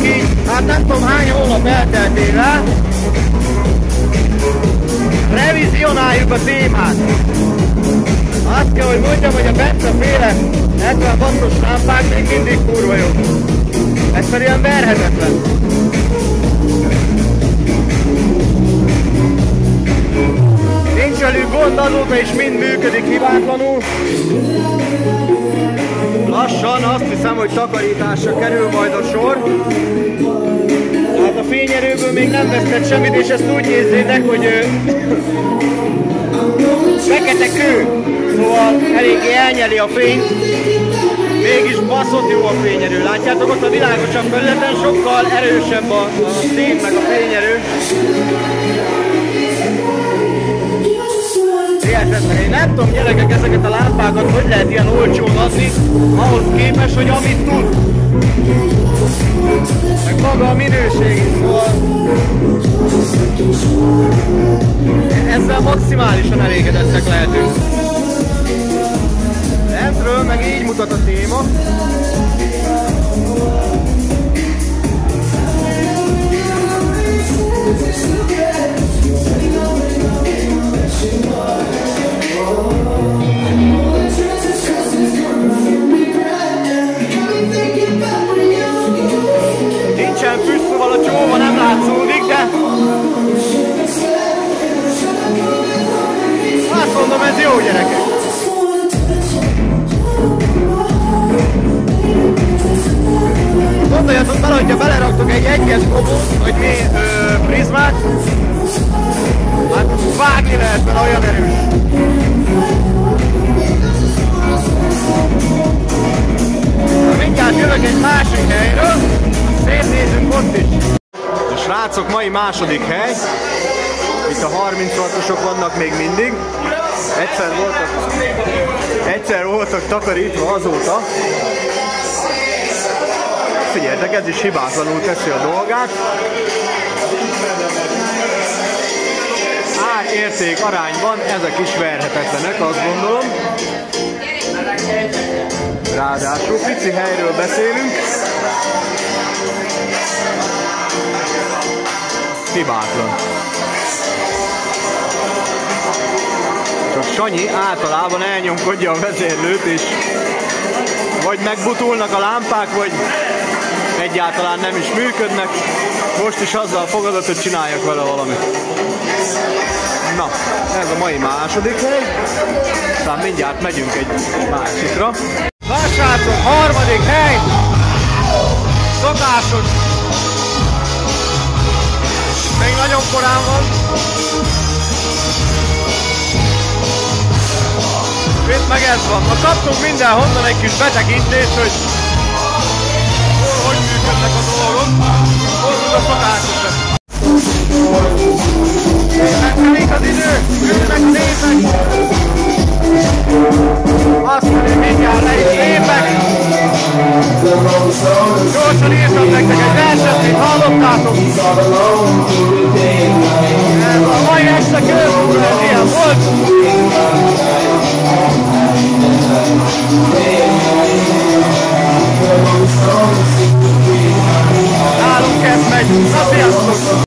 így, hát nem tudom hány hónap elteltével, revizionáljuk a témát. Azt kell, hogy mondjam, hogy a Bence féle 76-os lámpák még mindig kurva jó. Ez pedig ilyen verhetetlen. Gond, azóta is mind működik hibátlanul. Lassan azt hiszem, hogy takarításra kerül majd a sor. Hát a fényerőből még nem vesztett semmit, és ezt úgy nézzétek, hogy ö, fekete kő, szóval eléggé elnyeli a fényt, mégis baszott jó a fényerő. Látjátok, ott a világosabb felületen sokkal erősebb a, a szín meg a fényerő. Nem tudom gyerekek ezeket a lámpákat, hogy lehet ilyen olcsón adni, ahhoz képest, hogy amit tud. Meg maga a minőség is, szóval ezzel maximálisan elégedettek lehetünk. Lentről meg így mutat a téma. Nincsen Hogyha beleraktok egy egyes kobót, vagy mi ö, prizmát, hát vágni lehet vele olyan erős. Na, mindjárt jövök egy másik helyről, szétnézünk ott is. A srácok mai második hely, itt a 36-osok vannak még mindig. Egyszer voltak, egyszer voltak takarítva azóta. Figyeljetek, ez is hibátlanul teszi a dolgát. Ár-érték arányban ezek is verhetetlenek, azt gondolom. Ráadásul pici helyről beszélünk. Hibátlan. Csak Sanyi általában elnyomkodja a vezérlőt, és vagy megbutulnak a lámpák, vagy egyáltalán nem is működnek. Most is azzal fogadott, hogy csináljak vele valamit. Na, ez a mai második hely. Aztán mindjárt megyünk egy másikra. Na srácok, harmadik hely! Szokásos! Még nagyon korán van. Itt meg ez van. Ma kaptunk mindenhonnan egy kis betekintést, hogy működnek a dolgok. Hozzuk a szokásosak. Telik az idő, jönnek a népek. Azt mondja, mindjárt le is lépek. Gyorsan írtam nektek egy verset, mint hallottátok. Ez a mai este körül, ez ilyen volt.